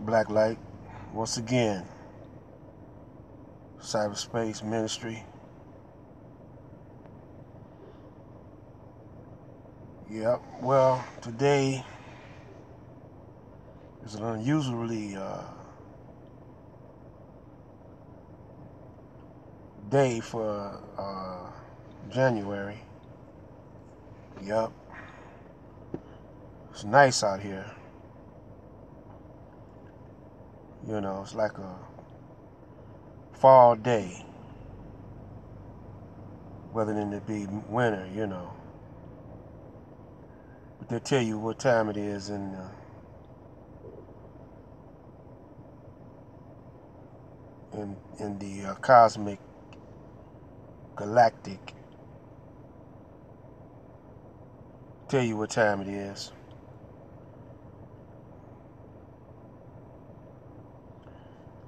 Black Light, once again, cyberspace ministry. Yep, well, today is an unusually uh, day for uh, January. Yep, it's nice out here. You know, it's like a fall day, rather than it be winter, you know. But they'll tell you what time it is and uh, in in the uh, cosmic galactic. Tell you what time it is.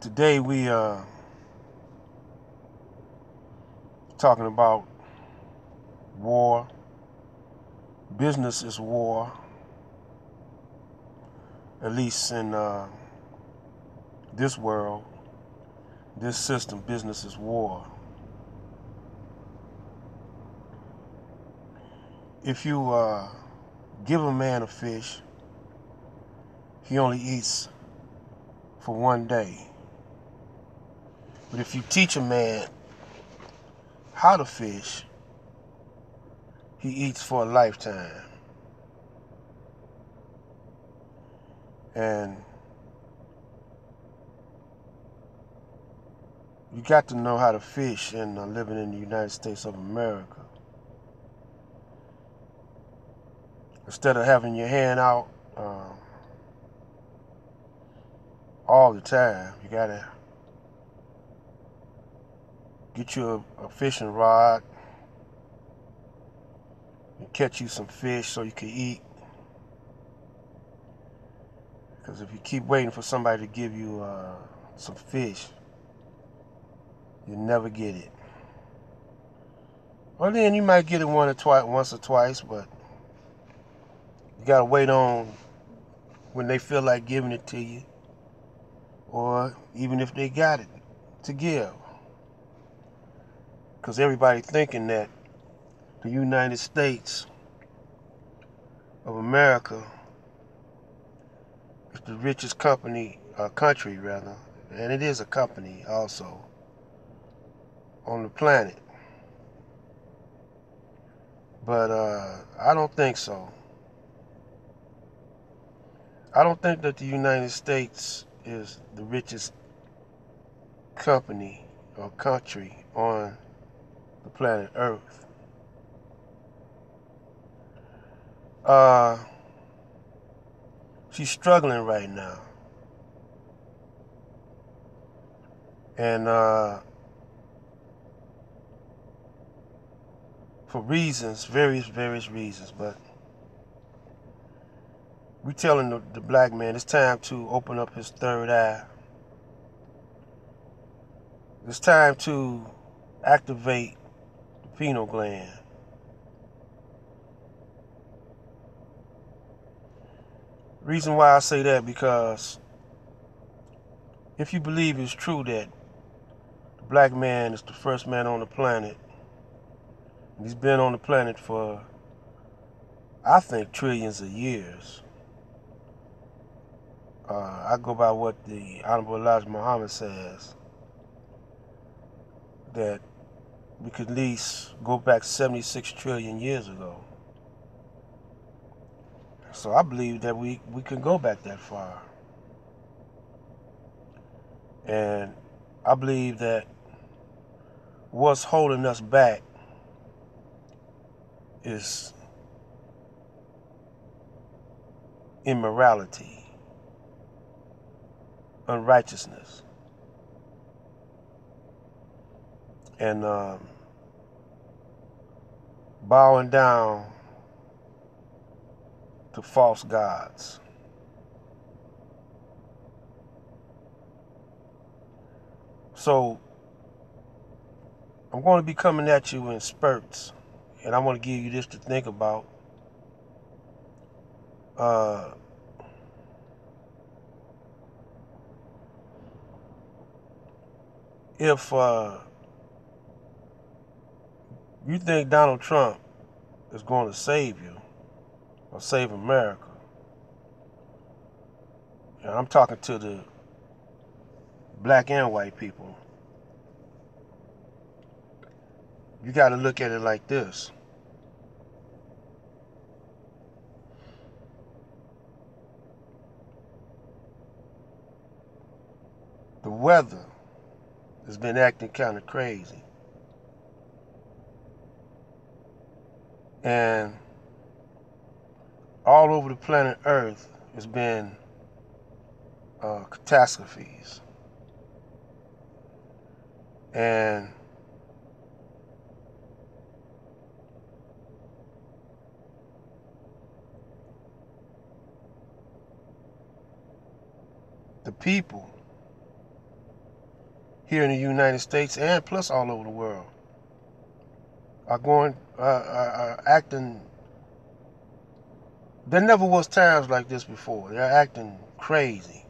Today we uh talking about war. Business is war. At least in uh, this world, this system, business is war. If you uh, give a man a fish, he only eats for one day. But if you teach a man how to fish, he eats for a lifetime. And you got to know how to fish and uh, living in the United States of America. Instead of having your hand out um, all the time, you gotta get you a, a fishing rod and catch you some fish so you can eat. Because if you keep waiting for somebody to give you uh, some fish, you never get it. Well, then you might get it one or twice, once or twice, but you gotta wait on when they feel like giving it to you, or even if they got it to give. Because everybody thinking that the United States of America is the richest company, uh, country rather, and it is a company also on the planet. But uh, I don't think so. I don't think that the United States is the richest company or country on planet Earth. Uh, she's struggling right now. And uh, for reasons, various, various reasons, but we're telling the, the black man it's time to open up his third eye. It's time to activate pineal gland. Reason why I say that because if you believe it's true that the black man is the first man on the planet, and he's been on the planet for I think trillions of years. Uh, I go by what the Honorable Elijah Muhammad says that we could at least go back 76 trillion years ago. So I believe that we, we can go back that far. And I believe that what's holding us back is immorality, unrighteousness. and uh, bowing down to false gods. So I'm going to be coming at you in spurts, and I want to give you this to think about. Uh, if uh, you think Donald Trump is going to save you or save America, and I'm talking to the black and white people, you got to look at it like this. The weather has been acting kind of crazy. And all over the planet Earth has been uh, catastrophes. And the people here in the United States and plus all over the world are going uh, are acting there never was times like this before. They're acting crazy.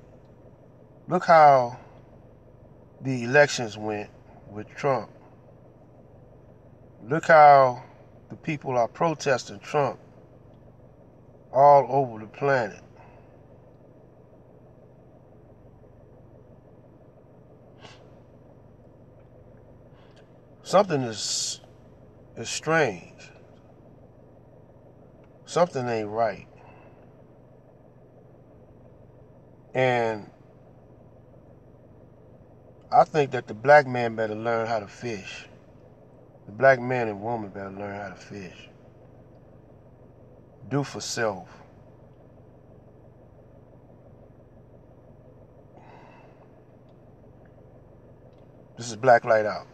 Look how the elections went with Trump. Look how the people are protesting Trump all over the planet. Something is is strange. Something ain't right. And I think that the black man better learn how to fish. The black man and woman better learn how to fish. Do for self. This is Black Light Out.